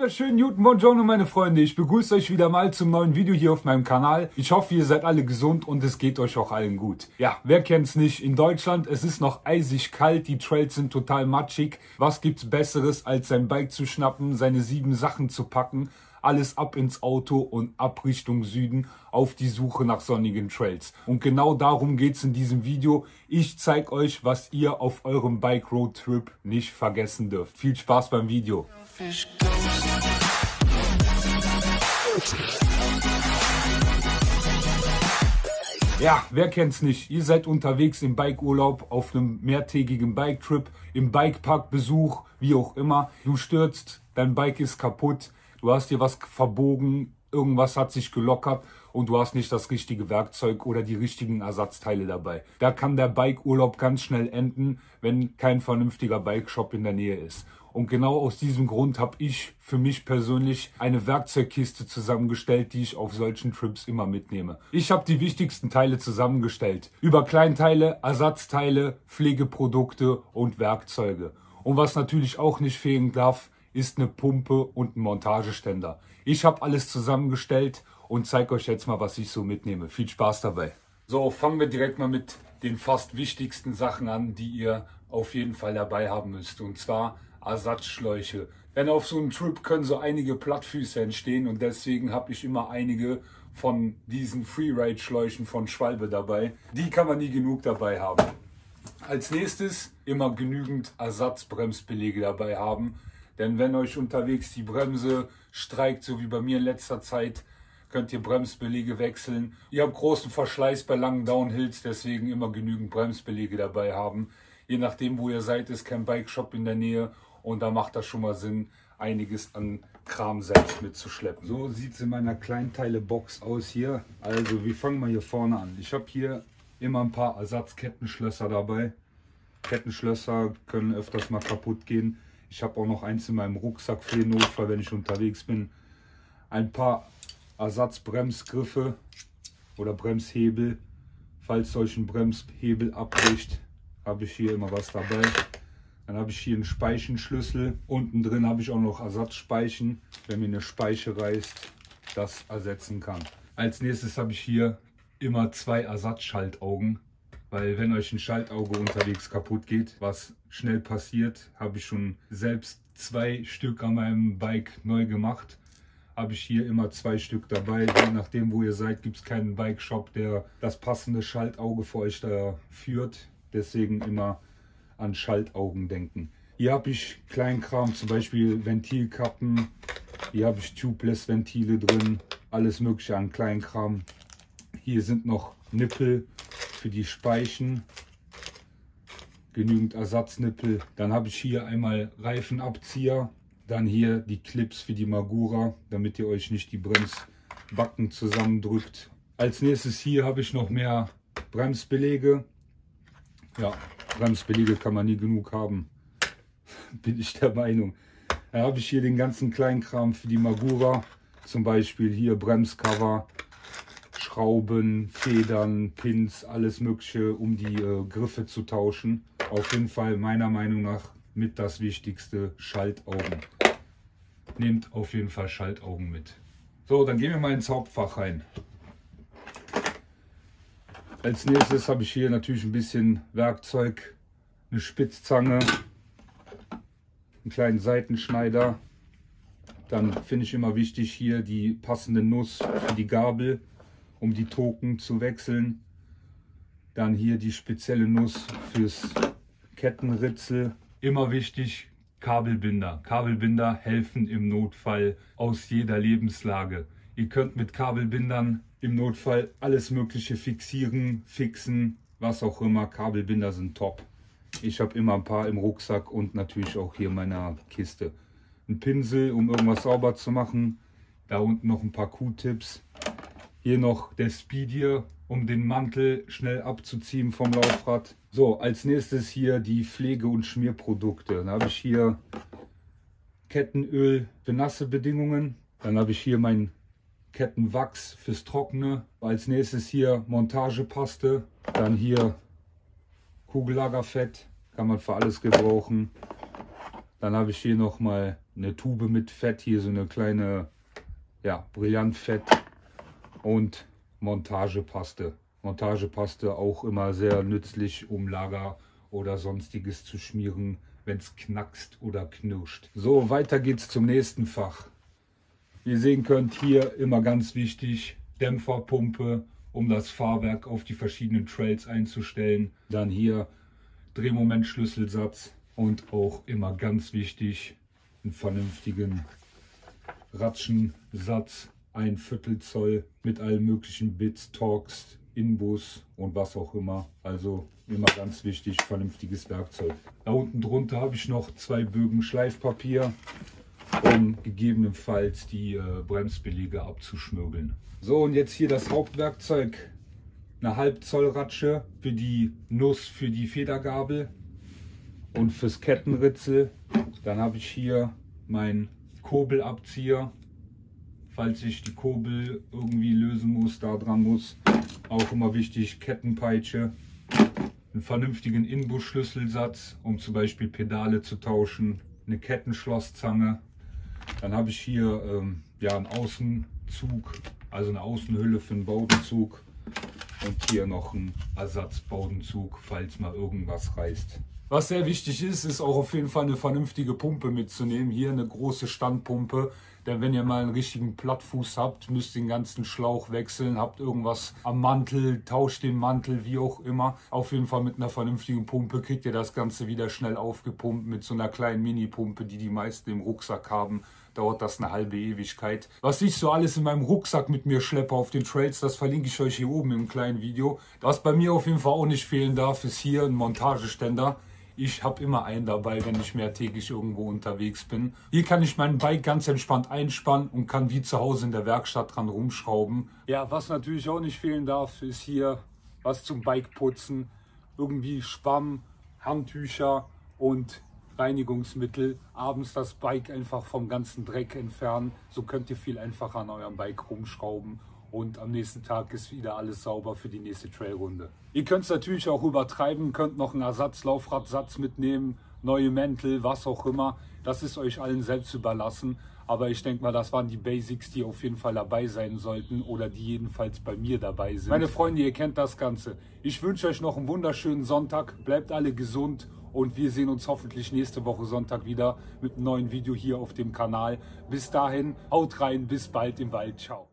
wunderschönen guten Buongiorno meine Freunde, ich begrüße euch wieder mal zum neuen Video hier auf meinem Kanal. Ich hoffe ihr seid alle gesund und es geht euch auch allen gut. Ja, wer kennt's nicht, in Deutschland es ist noch eisig kalt, die Trails sind total matschig. Was gibt's besseres als sein Bike zu schnappen, seine sieben Sachen zu packen alles ab ins Auto und ab Richtung Süden auf die Suche nach sonnigen Trails. Und genau darum geht's in diesem Video. Ich zeige euch, was ihr auf eurem Bike Road Trip nicht vergessen dürft. Viel Spaß beim Video. Ja, wer kennt's nicht? Ihr seid unterwegs im Bikeurlaub, auf einem mehrtägigen Bike-Trip, im Bikepark-Besuch, wie auch immer. Du stürzt, dein Bike ist kaputt, du hast dir was verbogen, irgendwas hat sich gelockert und du hast nicht das richtige Werkzeug oder die richtigen Ersatzteile dabei. Da kann der Bikeurlaub ganz schnell enden, wenn kein vernünftiger Bike-Shop in der Nähe ist. Und genau aus diesem Grund habe ich für mich persönlich eine Werkzeugkiste zusammengestellt, die ich auf solchen Trips immer mitnehme. Ich habe die wichtigsten Teile zusammengestellt. Über Kleinteile, Ersatzteile, Pflegeprodukte und Werkzeuge. Und was natürlich auch nicht fehlen darf, ist eine Pumpe und ein Montageständer. Ich habe alles zusammengestellt und zeige euch jetzt mal, was ich so mitnehme. Viel Spaß dabei. So, fangen wir direkt mal mit den fast wichtigsten Sachen an, die ihr auf jeden Fall dabei haben müsst. Und zwar Ersatzschläuche. Denn auf so einem Trip können so einige Plattfüße entstehen und deswegen habe ich immer einige von diesen Freeride-Schläuchen von Schwalbe dabei. Die kann man nie genug dabei haben. Als nächstes immer genügend Ersatzbremsbelege dabei haben. Denn wenn euch unterwegs die Bremse streikt, so wie bei mir in letzter Zeit, könnt ihr Bremsbelege wechseln. Ihr habt großen Verschleiß bei langen Downhills, deswegen immer genügend Bremsbelege dabei haben. Je nachdem, wo ihr seid, ist kein Bike Shop in der Nähe und da macht das schon mal Sinn, einiges an Kram selbst mitzuschleppen. So sieht es in meiner Kleinteile-Box aus hier. Also wir fangen mal hier vorne an. Ich habe hier immer ein paar Ersatzkettenschlösser dabei. Kettenschlösser können öfters mal kaputt gehen. Ich habe auch noch eins in meinem Rucksack für den Notfall, wenn ich unterwegs bin. Ein paar Ersatzbremsgriffe oder Bremshebel. Falls solch ein Bremshebel abbricht, habe ich hier immer was dabei. Dann habe ich hier einen Speichenschlüssel. Unten drin habe ich auch noch Ersatzspeichen, wenn mir eine Speiche reißt, das ersetzen kann. Als nächstes habe ich hier immer zwei Ersatzschaltaugen, weil wenn euch ein Schaltauge unterwegs kaputt geht, was schnell passiert, habe ich schon selbst zwei Stück an meinem Bike neu gemacht. Habe ich hier immer zwei Stück dabei. Je nachdem, wo ihr seid, gibt es keinen Bike-Shop, der das passende Schaltauge für euch da führt. Deswegen immer an Schaltaugen denken. Hier habe ich Kleinkram, zum Beispiel Ventilkappen. Hier habe ich Tubeless-Ventile drin. Alles mögliche an Kleinkram. Hier sind noch Nippel für die Speichen. Genügend Ersatznippel. Dann habe ich hier einmal Reifenabzieher. Dann hier die Clips für die Magura, damit ihr euch nicht die Bremsbacken zusammendrückt. Als nächstes hier habe ich noch mehr Bremsbelege. Ja, Bremsbelege kann man nie genug haben, bin ich der Meinung. Dann habe ich hier den ganzen Kleinkram für die Magura, zum Beispiel hier Bremscover, Schrauben, Federn, Pins, alles mögliche, um die äh, Griffe zu tauschen. Auf jeden Fall meiner Meinung nach mit das Wichtigste, Schaltaugen. Nehmt auf jeden Fall Schaltaugen mit. So, dann gehen wir mal ins Hauptfach rein. Als nächstes habe ich hier natürlich ein bisschen Werkzeug, eine Spitzzange, einen kleinen Seitenschneider. Dann finde ich immer wichtig hier die passende Nuss für die Gabel, um die Token zu wechseln. Dann hier die spezielle Nuss fürs Kettenritzel. Immer wichtig, Kabelbinder. Kabelbinder helfen im Notfall aus jeder Lebenslage. Ihr könnt mit Kabelbindern im Notfall alles mögliche fixieren, fixen, was auch immer. Kabelbinder sind top. Ich habe immer ein paar im Rucksack und natürlich auch hier in meiner Kiste. Ein Pinsel, um irgendwas sauber zu machen. Da unten noch ein paar Q-Tips. Hier noch der Speedier, um den Mantel schnell abzuziehen vom Laufrad. So, als nächstes hier die Pflege- und Schmierprodukte. Da habe ich hier Kettenöl für nasse Bedingungen. Dann habe ich hier mein Kettenwachs fürs Trockene. Als nächstes hier Montagepaste. Dann hier Kugellagerfett, kann man für alles gebrauchen. Dann habe ich hier nochmal eine Tube mit Fett, hier so eine kleine, ja, Brillantfett und Montagepaste. Montagepaste auch immer sehr nützlich, um Lager oder sonstiges zu schmieren, wenn es knackst oder knirscht. So, weiter geht's zum nächsten Fach. Wie ihr sehen könnt, hier immer ganz wichtig, Dämpferpumpe, um das Fahrwerk auf die verschiedenen Trails einzustellen. Dann hier Drehmomentschlüsselsatz und auch immer ganz wichtig, einen vernünftigen Ratschensatz, ein Viertel Zoll mit allen möglichen Bits, Torx, Inbus und was auch immer. Also immer ganz wichtig, vernünftiges Werkzeug. Da unten drunter habe ich noch zwei Bögen Schleifpapier, um gegebenenfalls die äh, Bremsbeläge abzuschmögeln. So und jetzt hier das Hauptwerkzeug. Eine Halbzoll-Ratsche für die Nuss für die Federgabel und fürs Kettenritzel. Dann habe ich hier meinen Kurbelabzieher, falls ich die Kurbel irgendwie lösen muss, da dran muss. Auch immer wichtig, Kettenpeitsche, einen vernünftigen Inbusschlüsselsatz, um zum Beispiel Pedale zu tauschen, eine Kettenschlosszange. Dann habe ich hier ähm, ja, einen Außenzug, also eine Außenhülle für einen Baudenzug und hier noch einen Ersatzbaudenzug, falls mal irgendwas reißt. Was sehr wichtig ist, ist auch auf jeden Fall eine vernünftige Pumpe mitzunehmen. Hier eine große Standpumpe. Denn wenn ihr mal einen richtigen Plattfuß habt, müsst ihr den ganzen Schlauch wechseln, habt irgendwas am Mantel, tauscht den Mantel, wie auch immer. Auf jeden Fall mit einer vernünftigen Pumpe kriegt ihr das Ganze wieder schnell aufgepumpt. Mit so einer kleinen Mini-Pumpe, die die meisten im Rucksack haben, dauert das eine halbe Ewigkeit. Was ich so alles in meinem Rucksack mit mir schleppe auf den Trails, das verlinke ich euch hier oben im kleinen Video. Was bei mir auf jeden Fall auch nicht fehlen darf, ist hier ein Montageständer. Ich habe immer einen dabei, wenn ich mehrtägig irgendwo unterwegs bin. Hier kann ich mein Bike ganz entspannt einspannen und kann wie zu Hause in der Werkstatt dran rumschrauben. Ja, was natürlich auch nicht fehlen darf, ist hier was zum Bike putzen. Irgendwie Schwamm, Handtücher und Reinigungsmittel. Abends das Bike einfach vom ganzen Dreck entfernen. So könnt ihr viel einfacher an eurem Bike rumschrauben und am nächsten Tag ist wieder alles sauber für die nächste Trailrunde. Ihr könnt es natürlich auch übertreiben, könnt noch einen Ersatzlaufradsatz mitnehmen, neue Mäntel, was auch immer. Das ist euch allen selbst überlassen. Aber ich denke mal, das waren die Basics, die auf jeden Fall dabei sein sollten oder die jedenfalls bei mir dabei sind. Meine Freunde, ihr kennt das Ganze. Ich wünsche euch noch einen wunderschönen Sonntag. Bleibt alle gesund und wir sehen uns hoffentlich nächste Woche Sonntag wieder mit einem neuen Video hier auf dem Kanal. Bis dahin, haut rein, bis bald im Wald. Ciao.